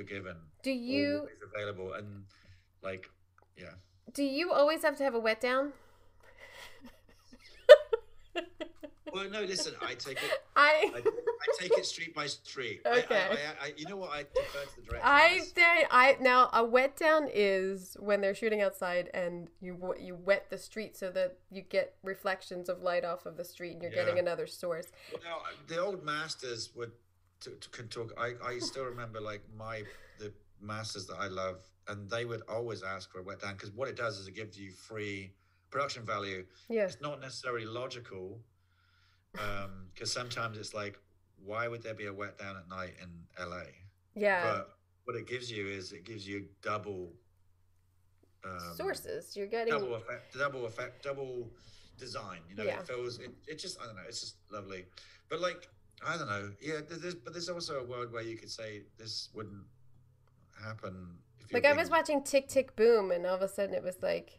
you're given. Do you always available and like yeah. do you always have to have a wet down? Well, no, listen, I take it. I I, I take it street by street. Okay. I, I, I, you know what? I defer to the director. I I now a wet down is when they're shooting outside and you you wet the street so that you get reflections of light off of the street and you're getting another source. Well, now, the old masters would to, to, can talk. I, I still remember like my the masters that I love, and they would always ask for a wet down because what it does is it gives you free production value. Yeah. It's not necessarily logical because sometimes it's like, why would there be a wet down at night in LA? Yeah. But what it gives you is it gives you double um, Sources. You're getting double effect, double effect, double design. You know, Yeah. it feels it, it just I don't know, it's just lovely. But like I don't know, yeah. There's but there's also a world where you could say this wouldn't happen. If like you're I was watching Tick Tick Boom and all of a sudden it was like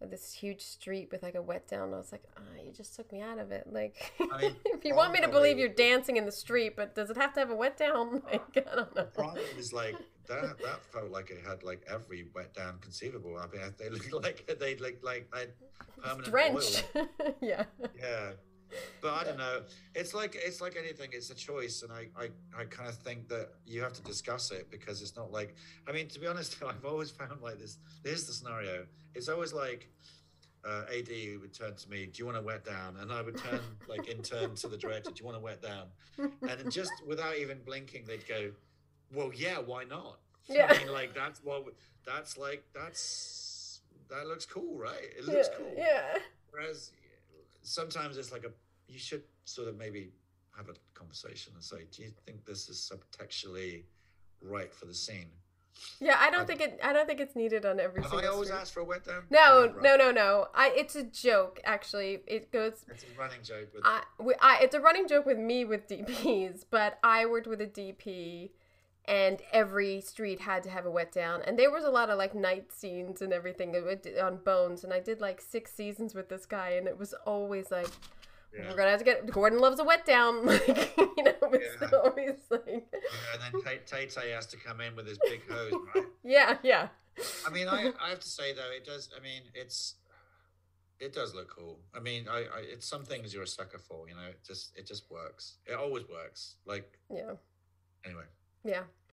this huge street with like a wet down. I was like, ah, you just took me out of it. Like, I mean, if you want me to believe you're dancing in the street, but does it have to have a wet down? Like, I don't know. Prime was like that. That felt like it had like every wet down conceivable. I mean, they looked like they looked like they permanent Drenched. yeah. Yeah, but I don't know. It's like it's like anything. It's a choice, and I I, I kind of think that you have to discuss it because it's not like. I mean, to be honest, I've always found like this. Here's the scenario. It's always like. Uh, AD would turn to me, "Do you want to wet down?" And I would turn, like, in turn to the director, "Do you want to wet down?" And just without even blinking, they'd go, "Well, yeah, why not?" Yeah. I mean, like that's what that's like. That's that looks cool, right? It looks yeah. cool. Yeah. Whereas sometimes it's like a you should sort of maybe have a conversation and say, do you think this is subtextually right for the scene? Yeah, I don't I- think it. I don't think it's needed on every Have single. I always street. asked for a wet down? Oh, no, right. no, no, no. I. It's a joke. Actually, it goes. It's a running joke with I, we, I. It's a running joke with me with DPs, but I worked with a DP, and every street had to have a wet down, and there was a lot of like night scenes and everything that we did on Bones, and I did like six seasons with this guy, and it was always like. yeah. We're gonna have to get Gordon loves a wet down, like you know. It's Yeah. always like, Yeah, and then Tay has to come in with his big hose, right? yeah, yeah. I mean, I, I have to say though, it does. I mean, it's it does look cool. I mean, I, I it's some things you're a sucker for. You know, it just it just works. It always works. Like Yeah. anyway. Yeah.